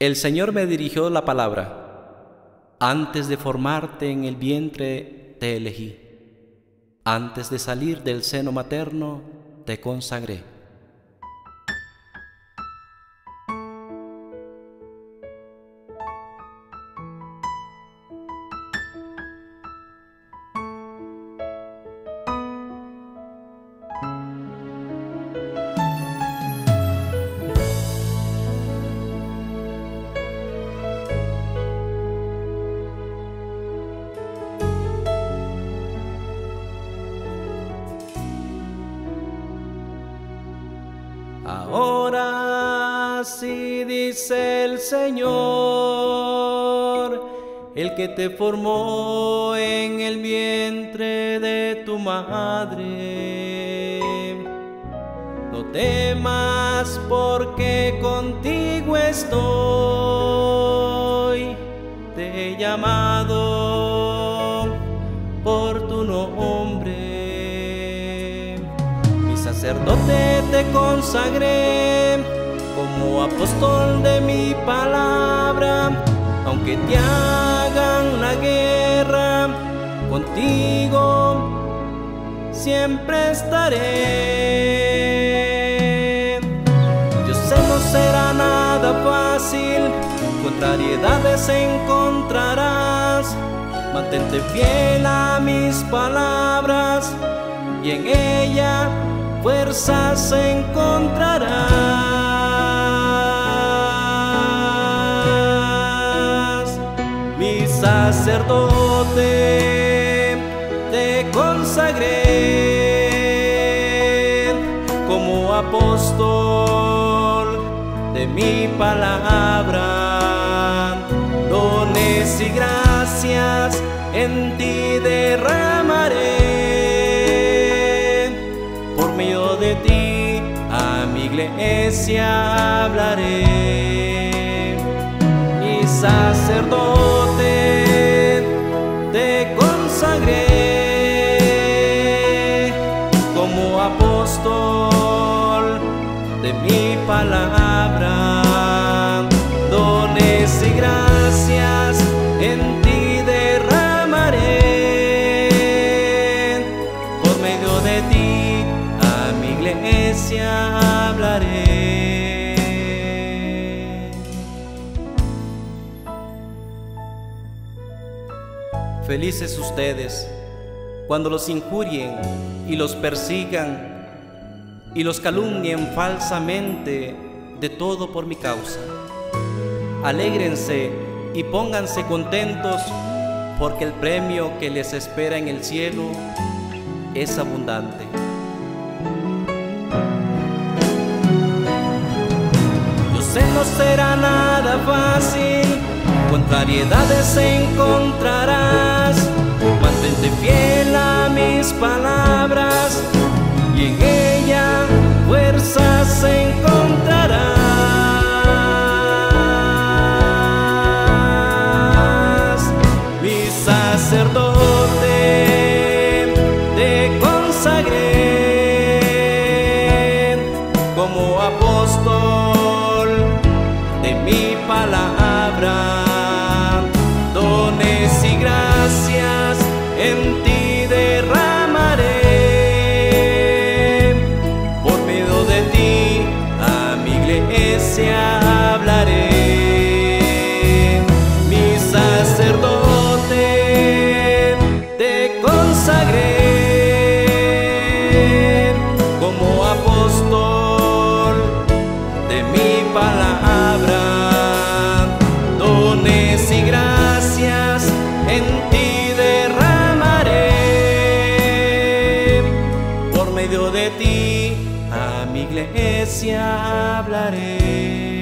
El Señor me dirigió la palabra. Antes de formarte en el vientre te elegí. Antes de salir del seno materno te consagré. Ahora sí dice el Señor, el que te formó en el vientre de tu madre. No temas porque contigo estoy, te he llamado por tu nombre sacerdote te consagré como apóstol de mi palabra, aunque te hagan la guerra, contigo siempre estaré. Yo sé no será nada fácil, contrariedades encontrarás, mantente fiel a mis palabras y en ella fuerzas encontrarás. Mi sacerdote te consagré como apóstol de mi palabra. De ti a mi iglesia hablaré. Mi sacerdote te consagré como apóstol de mi palabra. Iglesia hablaré. Felices ustedes cuando los injurien y los persigan y los calumnien falsamente de todo por mi causa. Alégrense y pónganse contentos porque el premio que les espera en el cielo es abundante. No será nada fácil, contrariedades encontrarás. Mantente fiel a mis palabras de mi palabra. ti a mi iglesia hablaré.